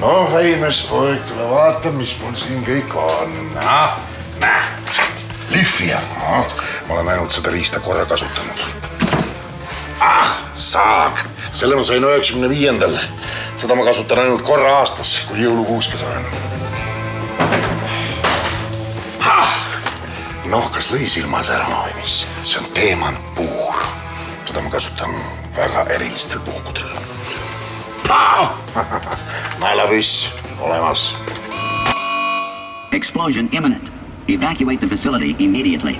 no Heimes poeg, tule vaata, mis mul siin kõik on. näe, lihvija. ma olen ainult seda riista korra kasutanud. ah, saag, selle ma sain üheksakümne viiendal. seda ma kasutan ainult korra aastas, kui jõulukuuske saan. noh, kas lõi silma särama või mis? see on teemantpuur. seda ma kasutan väga erilistel puhkudel olemas. Explosion imminent. Evacuate the facility immediately.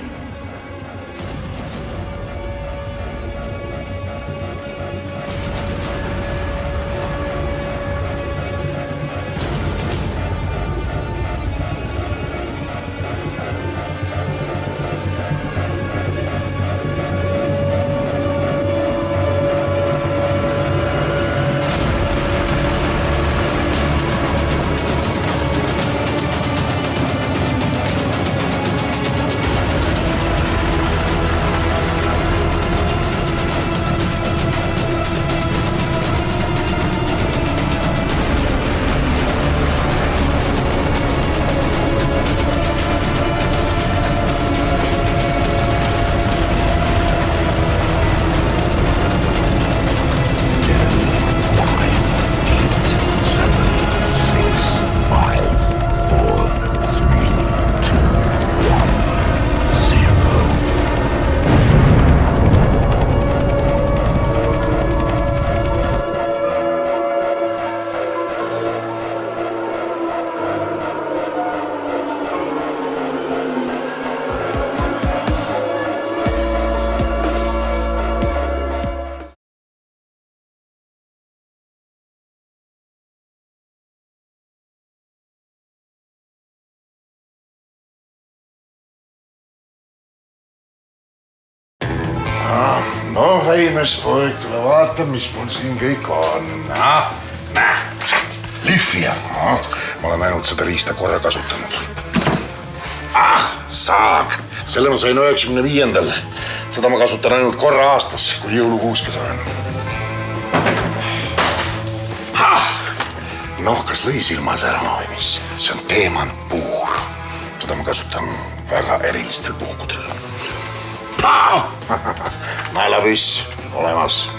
No Heimes poeg, tule vaata, mis mul siin kõik on. näe, lihvija. ma olen ainult seda riista korra kasutanud. ah, saag, selle ma sain üheksakümne viiendal. seda ma kasutan ainult korra aastas, kui jõulukuuske saan. noh, kas lõi silma särama või mis? see on teemantpuur. seda ma kasutan väga erilistel puhkudel Hele biz olamaz.